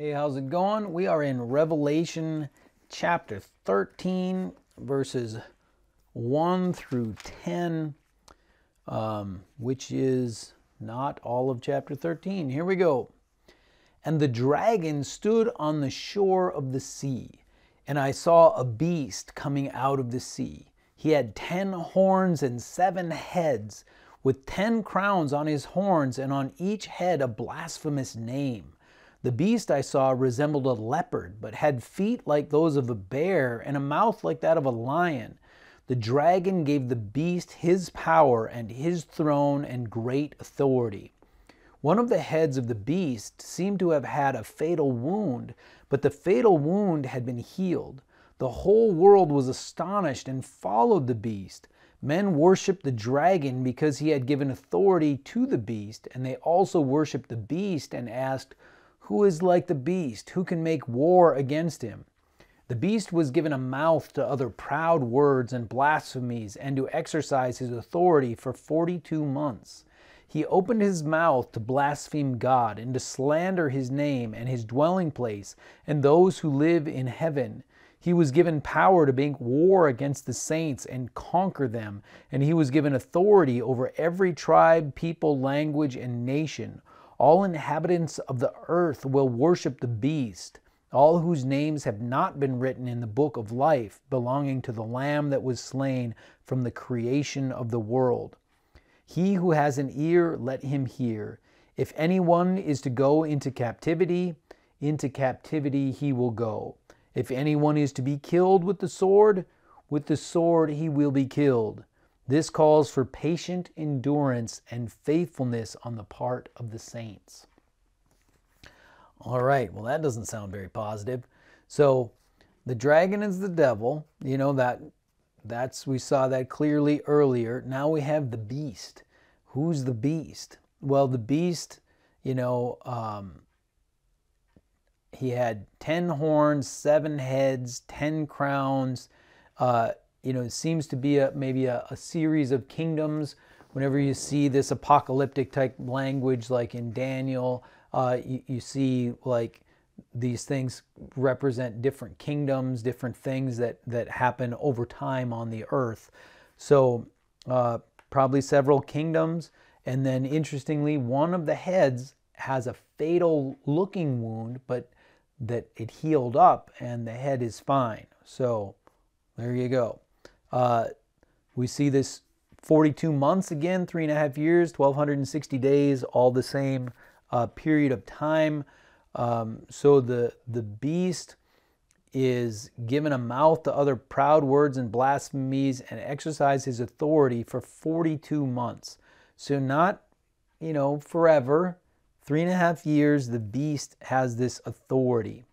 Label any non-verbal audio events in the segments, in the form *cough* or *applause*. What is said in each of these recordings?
Hey, how's it going? We are in Revelation chapter 13, verses 1 through 10, um, which is not all of chapter 13. Here we go. And the dragon stood on the shore of the sea, and I saw a beast coming out of the sea. He had ten horns and seven heads, with ten crowns on his horns, and on each head a blasphemous name. The beast I saw resembled a leopard, but had feet like those of a bear and a mouth like that of a lion. The dragon gave the beast his power and his throne and great authority. One of the heads of the beast seemed to have had a fatal wound, but the fatal wound had been healed. The whole world was astonished and followed the beast. Men worshiped the dragon because he had given authority to the beast, and they also worshiped the beast and asked, who is like the beast? Who can make war against him? The beast was given a mouth to utter proud words and blasphemies and to exercise his authority for 42 months. He opened his mouth to blaspheme God and to slander his name and his dwelling place and those who live in heaven. He was given power to make war against the saints and conquer them, and he was given authority over every tribe, people, language, and nation. All inhabitants of the earth will worship the beast, all whose names have not been written in the book of life belonging to the Lamb that was slain from the creation of the world. He who has an ear, let him hear. If anyone is to go into captivity, into captivity he will go. If anyone is to be killed with the sword, with the sword he will be killed. This calls for patient endurance and faithfulness on the part of the saints. All right, well, that doesn't sound very positive. So, the dragon is the devil. You know that that's we saw that clearly earlier. Now we have the beast. Who's the beast? Well, the beast, you know, um, he had ten horns, seven heads, ten crowns. Uh, you know, it seems to be a maybe a, a series of kingdoms. Whenever you see this apocalyptic type language, like in Daniel, uh, you, you see like these things represent different kingdoms, different things that that happen over time on the earth. So uh, probably several kingdoms, and then interestingly, one of the heads has a fatal looking wound, but that it healed up and the head is fine. So there you go. Uh, we see this 42 months again, three and a half years, 1,260 days, all the same uh, period of time. Um, so the, the beast is given a mouth to other proud words and blasphemies and exercise his authority for 42 months. So, not, you know, forever. Three and a half years, the beast has this authority.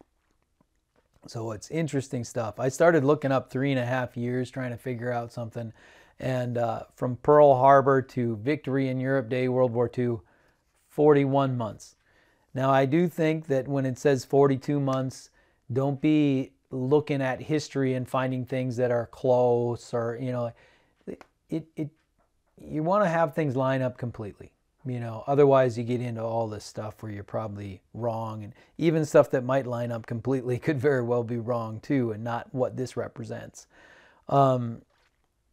So it's interesting stuff. I started looking up three and a half years trying to figure out something. And uh, from Pearl Harbor to victory in Europe Day, World War II, 41 months. Now, I do think that when it says 42 months, don't be looking at history and finding things that are close or, you know, it, it, you want to have things line up completely you know otherwise you get into all this stuff where you're probably wrong and even stuff that might line up completely *laughs* could very well be wrong too and not what this represents. Um,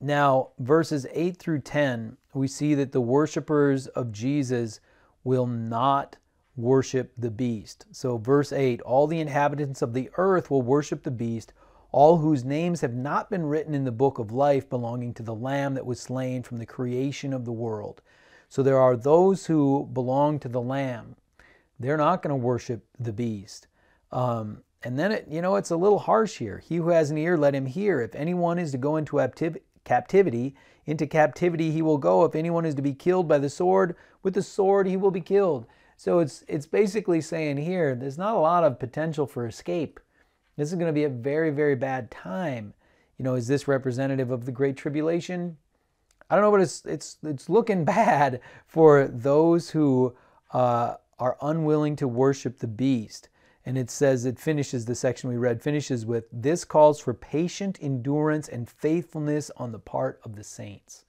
now verses 8 through 10 we see that the worshipers of jesus will not worship the beast. So verse 8 all the inhabitants of the earth will worship the beast. All whose names have not been written in the book of life belonging to the lamb that was slain from the creation of the world so there are those who belong to the Lamb. They're not going to worship the beast. Um, and then, it, you know, it's a little harsh here. He who has an ear, let him hear. If anyone is to go into captivity, into captivity he will go. If anyone is to be killed by the sword, with the sword he will be killed. So it's it's basically saying here, there's not a lot of potential for escape. This is going to be a very, very bad time. You know, is this representative of the Great Tribulation? I don't know, but it's it's it's looking *laughs* bad for those who uh, are unwilling to worship the beast. And it says it finishes the section we read finishes with this calls for patient endurance and faithfulness on the part of the saints.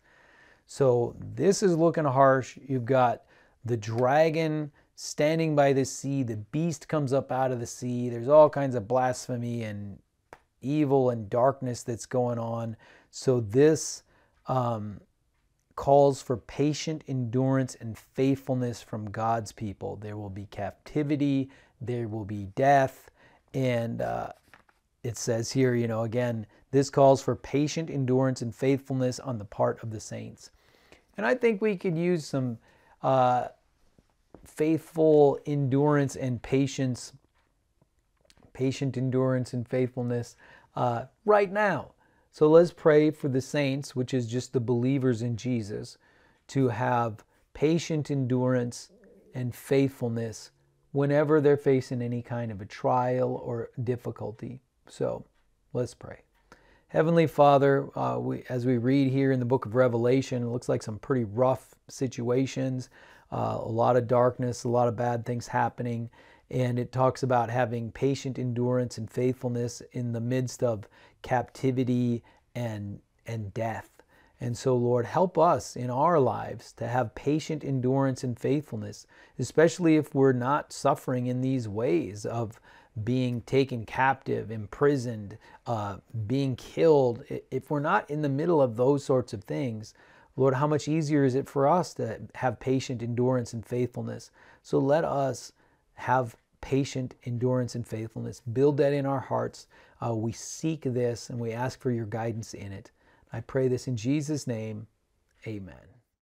So this is looking harsh. You've got the dragon standing by the sea. The beast comes up out of the sea. There's all kinds of blasphemy and evil and darkness that's going on. So this um, calls for patient endurance and faithfulness from God's people. There will be captivity, there will be death, and uh, it says here, you know, again, this calls for patient endurance and faithfulness on the part of the saints. And I think we could use some uh, faithful endurance and patience, patient endurance and faithfulness uh, right now. So let's pray for the saints, which is just the believers in Jesus, to have patient endurance and faithfulness whenever they're facing any kind of a trial or difficulty. So let's pray. Heavenly Father, uh, we, as we read here in the book of Revelation, it looks like some pretty rough situations, uh, a lot of darkness, a lot of bad things happening. And it talks about having patient endurance and faithfulness in the midst of captivity and, and death. And so, Lord, help us in our lives to have patient endurance and faithfulness, especially if we're not suffering in these ways of being taken captive, imprisoned, uh, being killed, if we're not in the middle of those sorts of things, Lord, how much easier is it for us to have patient endurance and faithfulness? So let us have patient endurance and faithfulness. Build that in our hearts. Uh, we seek this and we ask for your guidance in it. I pray this in Jesus' name. Amen.